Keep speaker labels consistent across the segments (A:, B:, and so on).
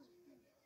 A: is beautiful.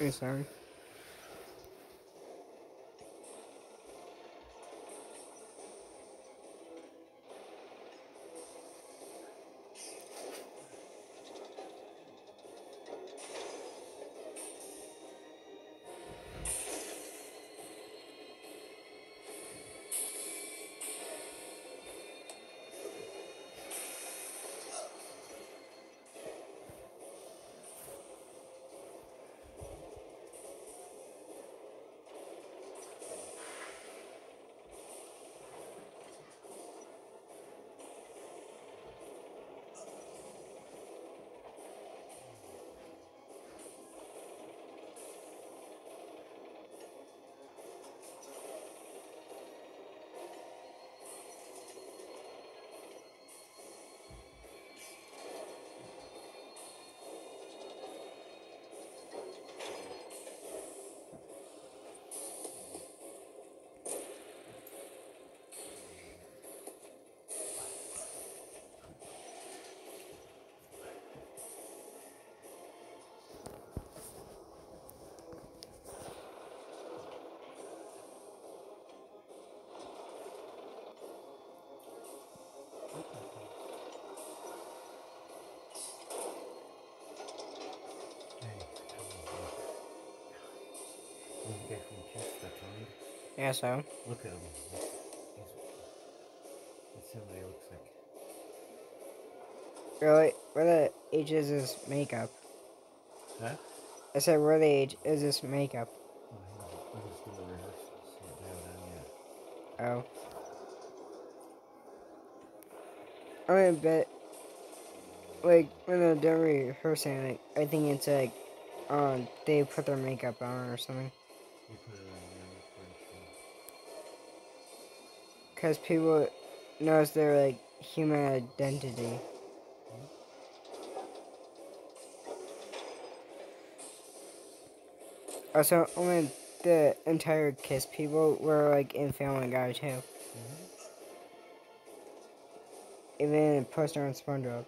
A: I'm sorry.
B: Guy from Chester, Tommy.
A: Yeah, so.
B: Look at him. That's what he looks like.
A: Really? Where the age is his makeup?
B: Huh?
A: I said, where the age is this makeup?
B: Oh, he's, he's doing rehearsals. Not down yet.
A: Oh. I mean, but like when they're done rehearsing, like, I think it's like, um, they put their makeup on or something.
B: You put it on the first
A: Because people knows their like human identity. Also, only the entire Kiss people were like in Family Guy too.
B: Mm-hmm.
A: Even poster on SpongeBob.